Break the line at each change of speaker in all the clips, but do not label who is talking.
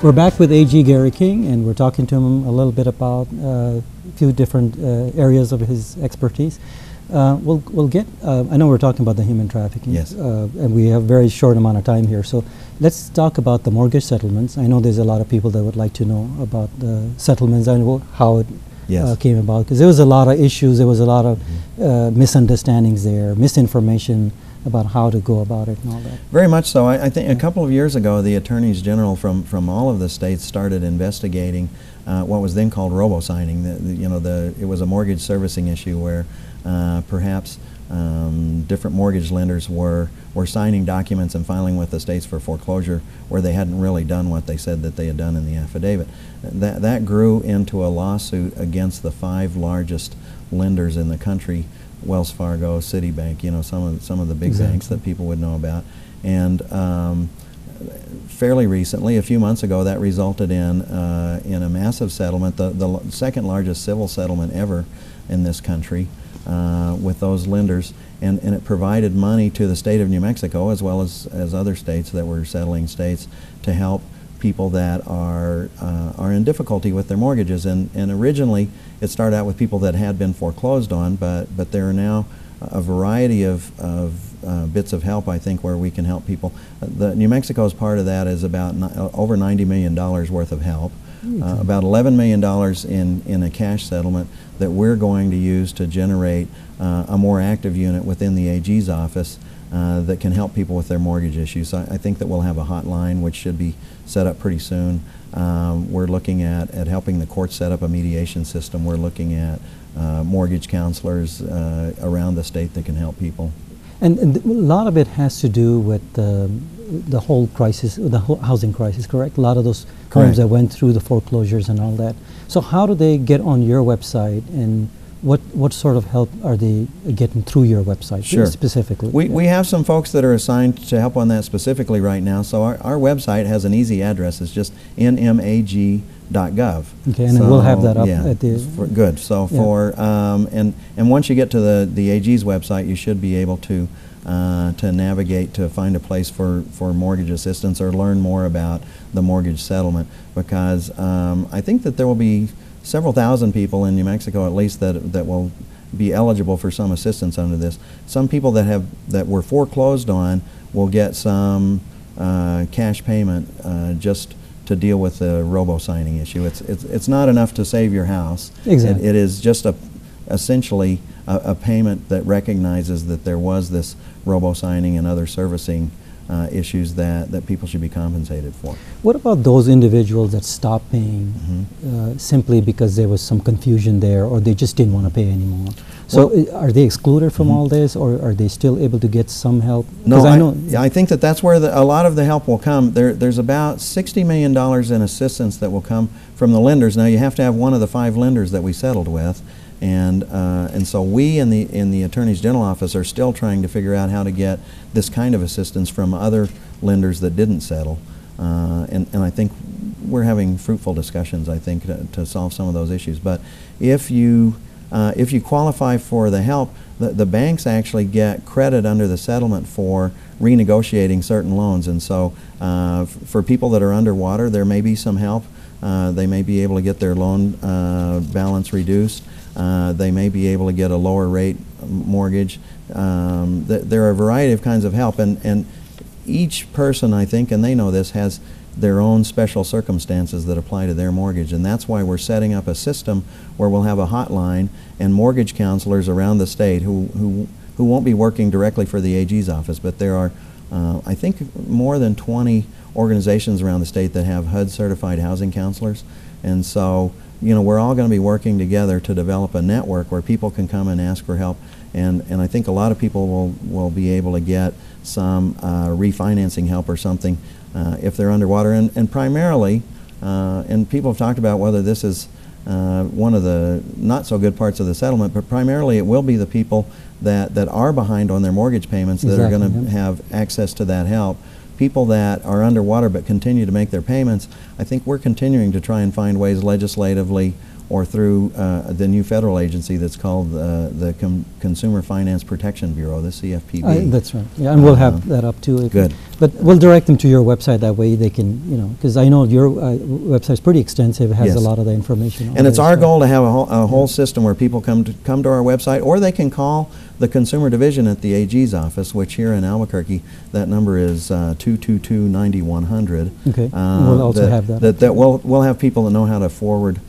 We're back with AG Gary King, and we're talking to him a little bit about uh, a few different uh, areas of his expertise. Uh, we'll, we'll get, uh, I know we're talking about the human trafficking,
Yes.
uh, and we have a very short amount of time here, so let's talk about the mortgage settlements. I know there's a lot of people that would like to know about the settlements and how it
Yes.
uh, came about, because there was a lot of issues, there was a lot of uh, misunderstandings there, misinformation about how to go about it and all that.
Very much so. I, I think a couple of years ago, the attorneys general from, from all of the states started investigating uh, what was then called robo-signing. The, the- you know, the, it was a mortgage servicing issue where uh, perhaps um, different mortgage lenders were, were signing documents and filing with the states for foreclosure where they hadn't really done what they said that they had done in the affidavit. That, that grew into a lawsuit against the five largest lenders in the country Wells Fargo, Citibank, you know, some of some of the big banks that people would know about, and um, fairly recently, a few months ago, that resulted in uh, in a massive settlement, the the second largest civil settlement ever in this country, uh, with those lenders, and and it provided money to the state of New Mexico as well as as other states that were settling states to help people that are uh, are in difficulty with their mortgages. And, and originally, it started out with people that had been foreclosed on, but but there are now a variety of, of uh, bits of help. I think where we can help people. Uh, The New Mexico's part of that is about over ninety million dollars worth of help. Uh, about $11 million in, in a cash settlement that we're going to use to generate uh, a more active unit within the AG's office uh, that can help people with their mortgage issues. I, I think that we'll have a hotline which should be set up pretty soon. Um, we're looking at, at helping the courts set up a mediation system. We're looking at uh, mortgage counselors uh, around the state that can help people.
And, and a lot of it has to do with um, the whole crisis, the whole housing crisis, correct? A lot of those
Correct.
homes that went through the foreclosures and all that. So how do they get on your website, and what what sort of help are they getting through your website
Sure.
specifically?
We,
Yeah.
we have some folks that are assigned to help on that specifically right now. So our, our website has an easy address. It's just nmag.gov.
Okay, and then we'll have that up
yeah,
at the-
for- good. So
Yeah.
for um, and and once you get to the the AG's website, you should be able to uh, to navigate to find a place for for mortgage assistance or learn more about the mortgage settlement because um, I think that there will be several thousand people in New Mexico at least that that will be eligible for some assistance under this. Some people that have that were foreclosed on will get some uh, cash payment uh, just to deal with the robo signing issue. It's, it's it's not enough to save your house. It-
Exactly.
it is just a essentially a, a payment that recognizes that there was this robo signing and other servicing uh, issues that, that people should be compensated for.
What about those individuals that stopped paying
Mm-hmm.
uh, simply because there was some confusion there, or they just didn't want to pay anymore? So
Well- mm-hmm.
are they excluded from all this, or are they still able to get some help?
No, I,
know
I think that that's where the, a lot of the help will come. There, there's about $60 million in assistance that will come from the lenders. Now, you have to have one of the five lenders that we settled with. And, uh, and so we in the, in the Attorney's General Office are still trying to figure out how to get this kind of assistance from other lenders that didn't settle. Uh, and, and I think we're having fruitful discussions, I think, to, to solve some of those issues. But if you, uh, if you qualify for the help, the, the banks actually get credit under the settlement for renegotiating certain loans. And so uh, for people that are underwater, there may be some help. Uh, they may be able to get their loan uh, balance reduced. Uh, they may be able to get a lower rate mortgage. Um, th- there are a variety of kinds of help, and, and each person, I think, and they know this, has their own special circumstances that apply to their mortgage. And that's why we're setting up a system where we'll have a hotline and mortgage counselors around the state who, who, who won't be working directly for the AG's office, but there are, uh, I think, more than 20 organizations around the state that have HUD certified housing counselors. And so, you know, we're all going to be working together to develop a network where people can come and ask for help. And, and I think a lot of people will, will be able to get some uh, refinancing help or something uh, if they're underwater. And, and primarily, uh, and people have talked about whether this is uh, one of the not so good parts of the settlement, but primarily it will be the people that, that are behind on their mortgage payments that are going to have access to that help. People that are underwater but continue to make their payments, I think we're continuing to try and find ways legislatively or through uh, the new federal agency that's called uh, the Com- Consumer Finance Protection Bureau, the CFPB.
Uh, That's right, yeah, and we'll have
Uh,
that up too. if-
good.
But we'll direct them to your website, that way they can, you know, because I know your uh, website's pretty extensive, it has a lot of the information on
And it's our goal to have a whole, a whole system where people come to, come to our website, or they can call the consumer division at the AG's office, which here in Albuquerque, that number is uh, 222-9100.
Okay,
Uh,
we'll also have that.
That, that we'll, we'll have people that know how to forward uh, uh,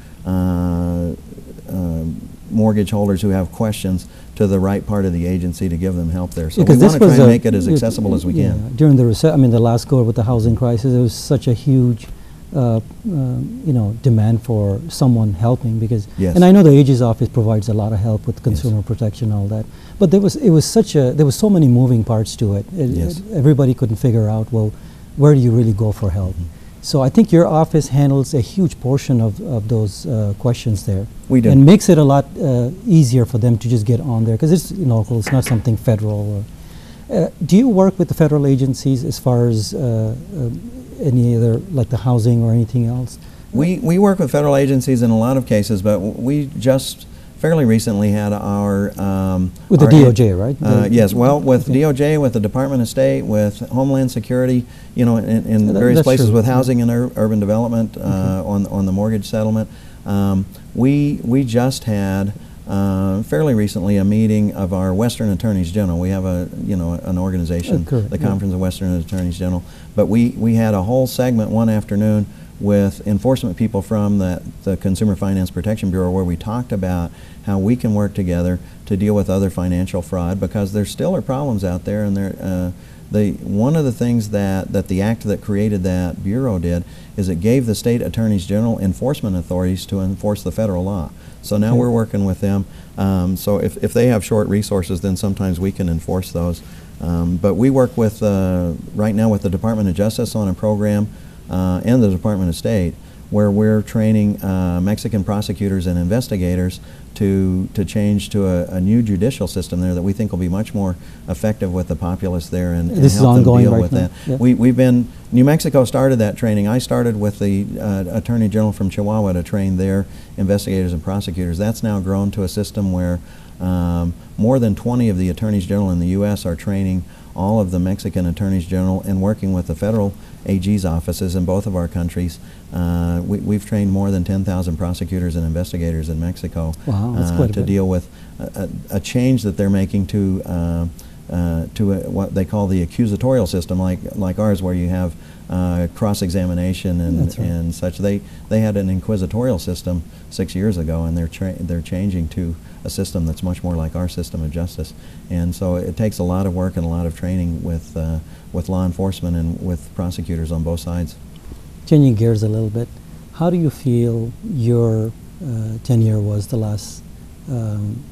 mortgage holders who have questions to the right part of the agency to give them help there. So we want to try and make it as accessible as we
yeah,
can.
During the, rece- I mean, the last go with the housing crisis, there was such a huge, uh, um, you know, demand for someone helping because,
Yes.
and I know the AG's office provides a lot of help with consumer protection and all that, but there was, it was such a, there was so many moving parts to it. It-
Yes.
it- Everybody couldn't figure out, well, where do you really go for help?
Mm-hmm.
So I think your office handles a huge portion of, of those uh, questions there.
We do.
And makes it a lot uh, easier for them to just get on there because it's local, it's not something federal. Or, uh, do you work with the federal agencies as far as uh, um, any other, like the housing or anything else?
We, we work with federal agencies in a lot of cases, but we just fairly recently had our. Um,
With the
our-
DOJ, right?
Uh,
The-
yes, well, with
Okay.
DOJ, with the Department of State, with Homeland Security, you know, in, in
Yeah, that-
various places
true.
with housing and ur- urban development uh, on, on the mortgage settlement. Um, we, we just had uh, fairly recently a meeting of our Western Attorneys General. We have a, you know, an organization,
Uh, correct,
the
yeah.
Conference of Western Attorneys General. But we, we had a whole segment one afternoon with enforcement people from the, the Consumer Finance Protection Bureau where we talked about how we can work together to deal with other financial fraud because there still are problems out there and there, uh, the, one of the things that, that the act that created that bureau did is it gave the state attorneys general enforcement authorities to enforce the federal law. So now
Okay.
we're working with them. Um, so if, if they have short resources, then sometimes we can enforce those. Um, but we work with, uh, right now with the Department of Justice on a program uh, and the Department of State where we're training uh, Mexican prosecutors and investigators to, to change to a, a new judicial system there that we think will be much more effective with the populace there and, and
This is
help them
ongoing
deal
right
with
now?
that.
Yeah.
We, we've been, New Mexico started that training. I started with the uh, Attorney General from Chihuahua to train their investigators and prosecutors. That's now grown to a system where um, more than 20 of the Attorneys General in the U.S. are training all of the Mexican Attorneys General and working with the federal AG's offices in both of our countries. Uh, we, we've trained more than 10,000 prosecutors and investigators in Mexico
Wow,
uh, to
bit.
deal with a, a, a change that they're making to uh, to a, what they call the accusatorial system, like like ours, where you have uh, cross-examination and
right.
and such. They they had an inquisitorial system six years ago, and they're tra- they're changing to a system that's much more like our system of justice. And so it takes a lot of work and a lot of training with uh, with law enforcement and with prosecutors on both sides.
Changing gears a little bit, how do you feel your uh, tenure was the last, um,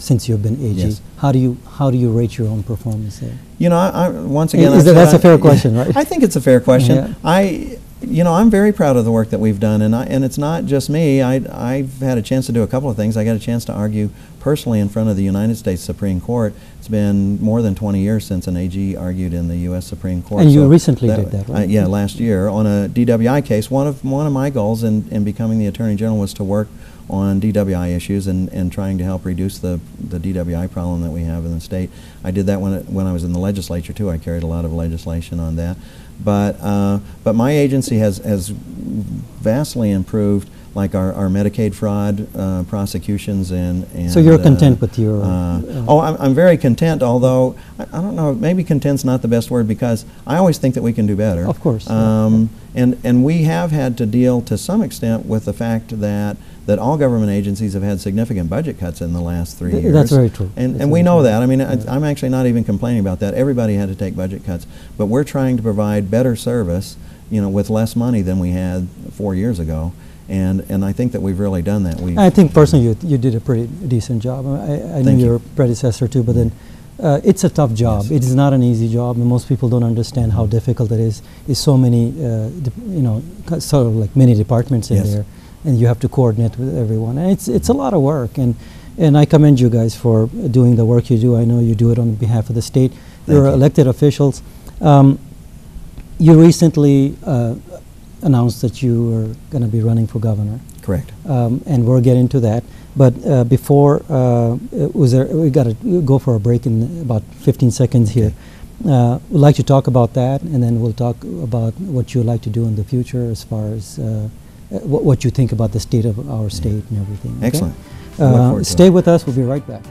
since you've been AG?
Yes.
How do you, how do you rate your own performance there?
You know, I, I, once again,
that- that's a
I-
fair question, right?
I think it's a fair question.
Yeah.
I, you know, I'm very proud of the work that we've done, and I, and it's not just me. I, I've had a chance to do a couple of things. I got a chance to argue personally in front of the United States Supreme Court. It's been more than 20 years since an AG argued in the U.S. Supreme Court.
And you recently did that, right?
yeah, last year on a DWI case. One of one of my goals in, in becoming the Attorney General was to work on DWI issues and, and trying to help reduce the, the DWI problem that we have in the state. I did that when, it, when I was in the legislature too. I carried a lot of legislation on that. But, uh, but my agency has, has vastly improved like our, our Medicaid fraud uh, prosecutions and, and
So you're
uh,
content with your,
uh,
uh,
oh, I'm, I'm very content, although I, I don't know, maybe content's not the best word because I always think that we can do better.
Of course, yeah,
Um, and, and we have had to deal to some extent with the fact that, that all government agencies have had significant budget cuts in the last three
Th-
years.
that's very true.
And,
That's
and we know
true.
that. I mean, I-. I'm actually not even complaining about that. Everybody had to take budget cuts. But we're trying to provide better service, you know, with less money than we had four years ago. And, and I think that we've really done that. We've,
I think personally you, you did a pretty decent job. I, I knew
Thank you.
your predecessor too, but then uh, it's a tough job.
Yes.
It is not an easy job, and most people don't understand how difficult it is. It's so many, uh, you know, sort of like many departments in
Yes.
there, and you have to coordinate with everyone. And it's it's a lot of work, and and I commend you guys for doing the work you do. I know you do it on behalf of the state. Thank You're
you.
elected officials. Um, you recently uh, announced that you were going to be running for governor.
Correct.
Um, and we'll get into that. But uh, before, uh, was there, we got to go for a break in about 15 seconds here. Uh, we'd like to talk about that, and then we'll talk about what you'd like to do in the future as far as uh, what you think about the state of our state and everything. Okay?
Excellent.
Uh, stay with us. We'll be right back.